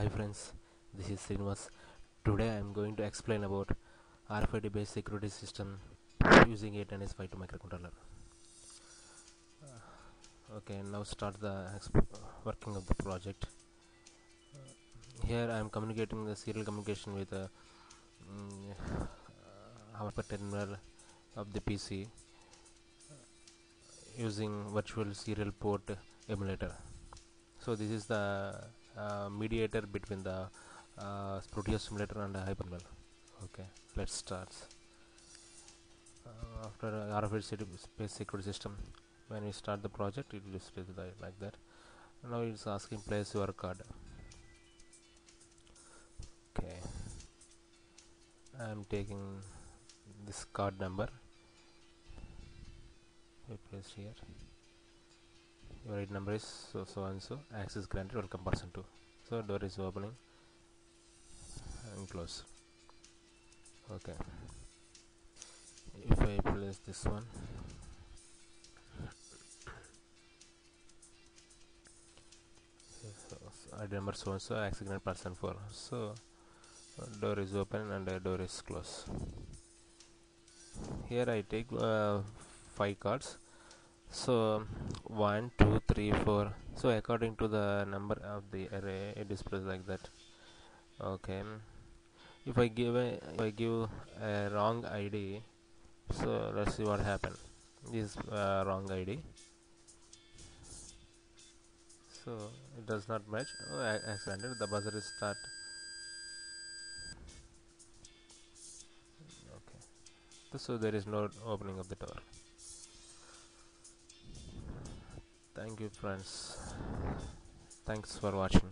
hi friends this is Srinivas. Today I am going to explain about RFID based security system using AT89s52 microcontroller. Uh, okay now start the working of the project. Uh, here I am communicating the serial communication with a um, uh, terminal of the PC using virtual serial port emulator. So this is the uh, mediator between the uh, Proteus simulator and Hyperwell okay let's start. Uh, after uh, RFID space security system when we start the project it will display like that. Now it's asking place your card. Okay. I'm taking this card number. We place here your read number is so so and so access granted welcome person 2 so door is opening and close. Okay. If I place this one I remember so and so access granted person 4 so door is open and the door is closed. Here I take uh, 5 cards. So 1 2 3 4 so according to the number of the array it displays like that. Okay. If I give a if I give a wrong ID so let's see what happened this uh, wrong ID so it does not match. Oh, accidentally the buzzer is start. Okay. So there is no opening of the door thank you friends. Thanks for watching